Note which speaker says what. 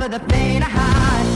Speaker 1: for the pain I hide.